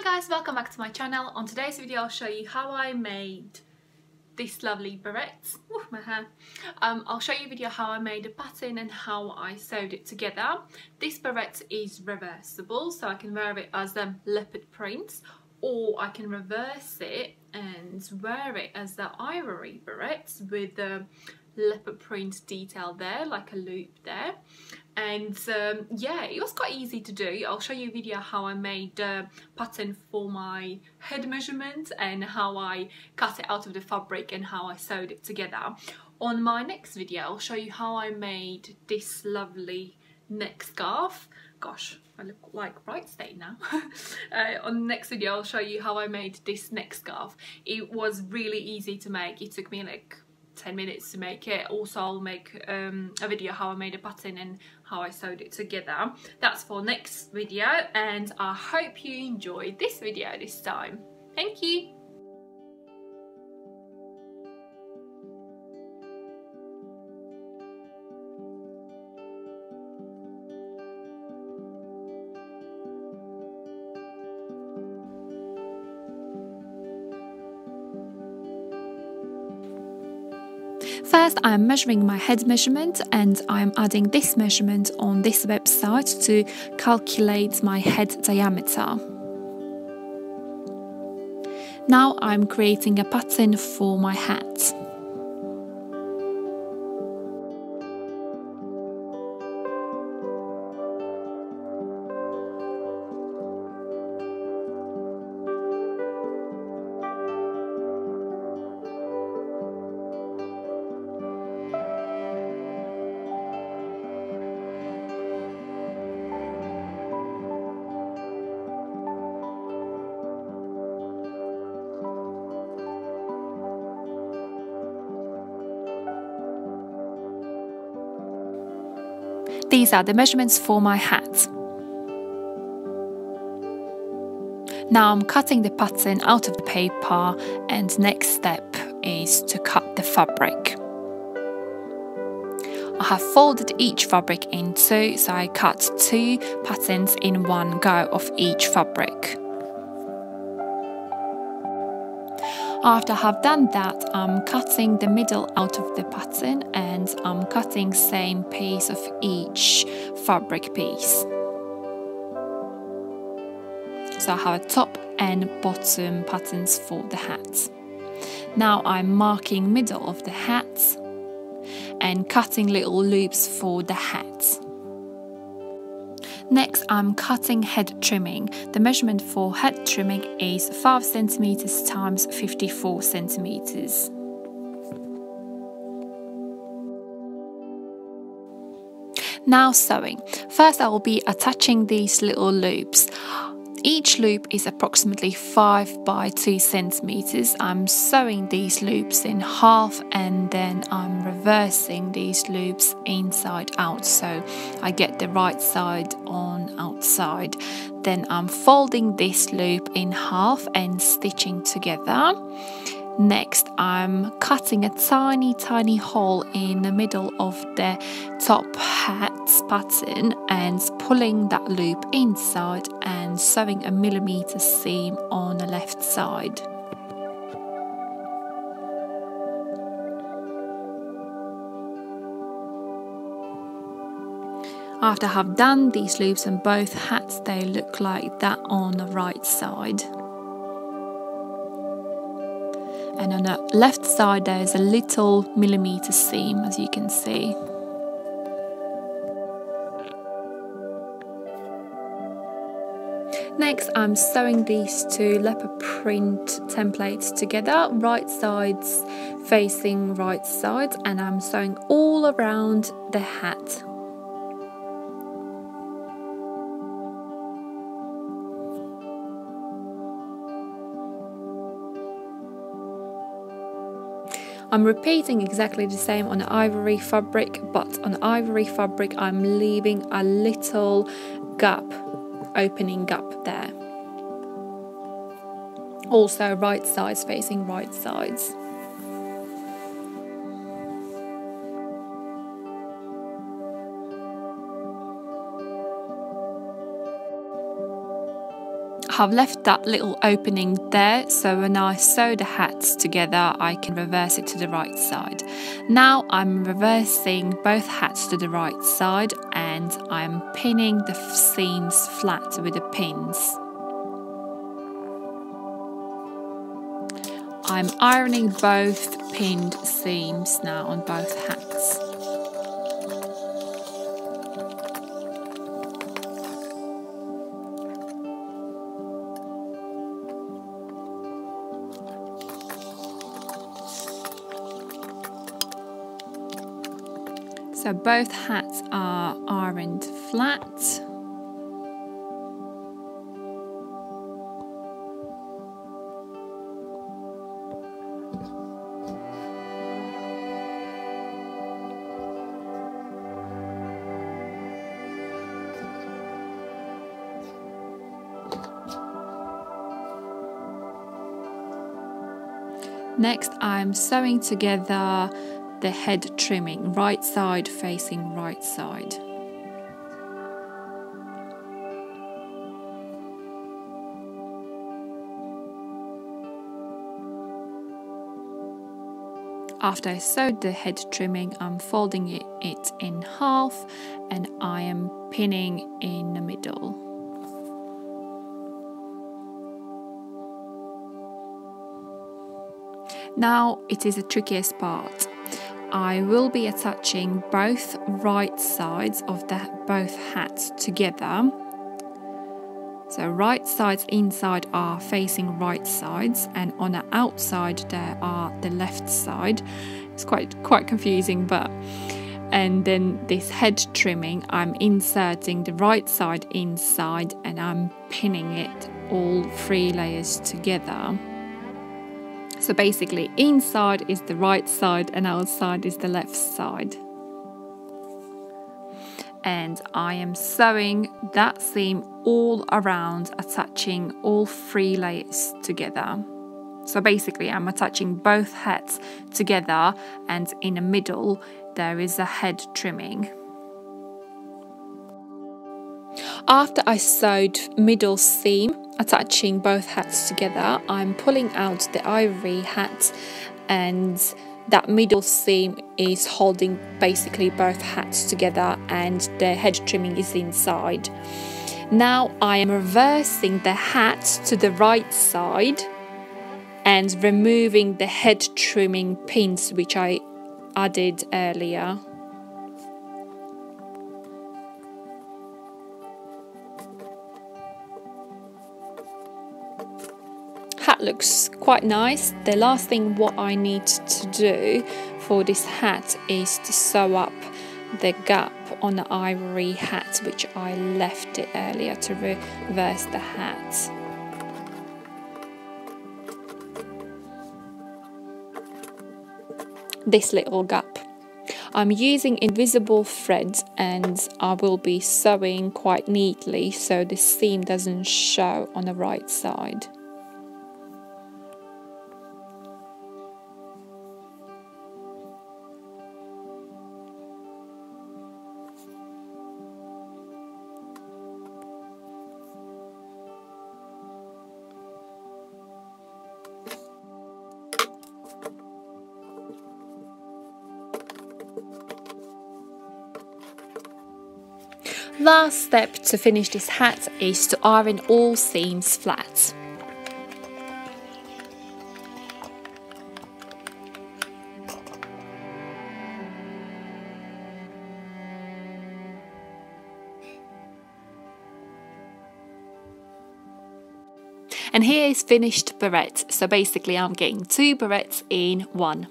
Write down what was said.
Hi guys, welcome back to my channel. On today's video I'll show you how I made this lovely beret. Ooh, my hair. Um, I'll show you a video how I made a pattern and how I sewed it together. This beret is reversible so I can wear it as a leopard print or I can reverse it and wear it as the ivory beret with the leopard print detail there like a loop there and um, yeah it was quite easy to do. I'll show you a video how I made the pattern for my head measurement and how I cut it out of the fabric and how I sewed it together. On my next video I'll show you how I made this lovely neck scarf. Gosh I look like bright state now. Uh, on the next video I'll show you how I made this neck scarf. It was really easy to make. It took me like 10 minutes to make it. Also I'll make um, a video how I made a pattern and how I sewed it together. That's for next video and I hope you enjoyed this video this time. Thank you First, I'm measuring my head measurement and I'm adding this measurement on this website to calculate my head diameter. Now I'm creating a pattern for my hat. These are the measurements for my hat. Now I'm cutting the pattern out of the paper and next step is to cut the fabric. I have folded each fabric in two, so I cut two patterns in one go of each fabric. After I have done that, I'm cutting the middle out of the pattern and I'm cutting same piece of each fabric piece. So I have a top and bottom patterns for the hat. Now I'm marking middle of the hat and cutting little loops for the hat. Next, I'm cutting head trimming. The measurement for head trimming is 5 centimeters times 54 centimeters. Now sewing. First I will be attaching these little loops. Each loop is approximately 5 by 2 centimeters. I'm sewing these loops in half and then I'm reversing these loops inside out so I get the right side on outside. Then I'm folding this loop in half and stitching together. Next, I'm cutting a tiny, tiny hole in the middle of the top hat's pattern and pulling that loop inside and sewing a millimeter seam on the left side. After I have done these loops on both hats, they look like that on the right side and on the left side there is a little millimeter seam as you can see. Next I'm sewing these two leopard print templates together, right sides facing right sides and I'm sewing all around the hat. I'm repeating exactly the same on ivory fabric, but on ivory fabric I'm leaving a little gap, opening gap there. Also right sides facing right sides. Have left that little opening there so when I sew the hats together I can reverse it to the right side. Now I'm reversing both hats to the right side and I'm pinning the seams flat with the pins. I'm ironing both pinned seams now on both hats. So both hats are ironed flat. Next I'm sewing together the head trimming, right side facing right side. After I sewed the head trimming, I'm folding it, in half and I am pinning in the middle. Now it is the trickiest part. I will be attaching both right sides of the both hats together. So right sides inside are facing right sides and on the outside there are the left side. It's quite quite confusing but and then this head trimming I'm inserting the right side inside and I'm pinning it all three layers together. So basically inside is the right side and outside is the left side. And I am sewing that seam all around, attaching all three layers together. So basically I'm attaching both heads together and in the middle there is a head trimming. After I sewed middle seam, attaching both hats together, I'm pulling out the ivory hat and that middle seam is holding basically both hats together and the head trimming is inside. Now I am reversing the hat to the right side and removing the head trimming pins which I added earlier. Hat looks quite nice. The last thing what I need to do for this hat is to sew up the gap on the ivory hat which I left it earlier to reverse the hat. This little gap. I'm using invisible threads and I will be sewing quite neatly so the seam doesn't show on the right side. Last step to finish this hat is to iron all seams flat. And here is finished beret. So basically I'm getting two berets in one.